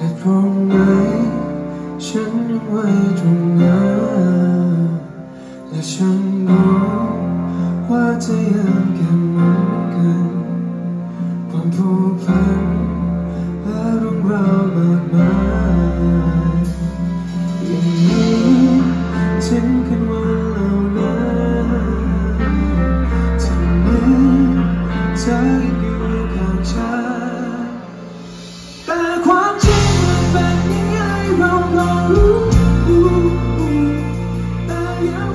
แต่พร้อไหมฉันยังไว้ตรงนั้น love.